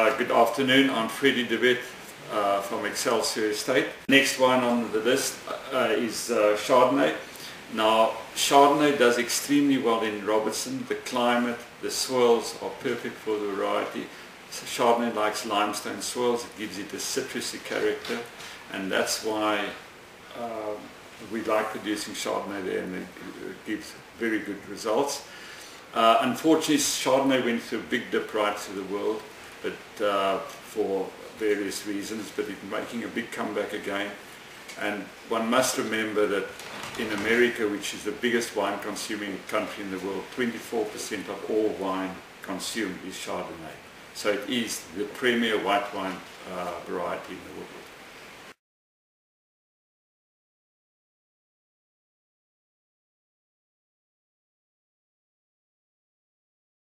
Uh, good afternoon, I'm Freddie de uh, from Excelsior Estate. Next one on the list uh, is uh, Chardonnay. Now, Chardonnay does extremely well in Robertson. The climate, the soils are perfect for the variety. So Chardonnay likes limestone soils, it gives it a citrusy character, and that's why uh, we like producing Chardonnay there, and it, gives very good results. Uh, unfortunately, Chardonnay went through a big dip right to the world, but uh, for various reasons, but it's making a big comeback again. And one must remember that in America, which is the biggest wine consuming country in the world, 24% of all wine consumed is Chardonnay. So it is the premier white wine uh, variety in the world.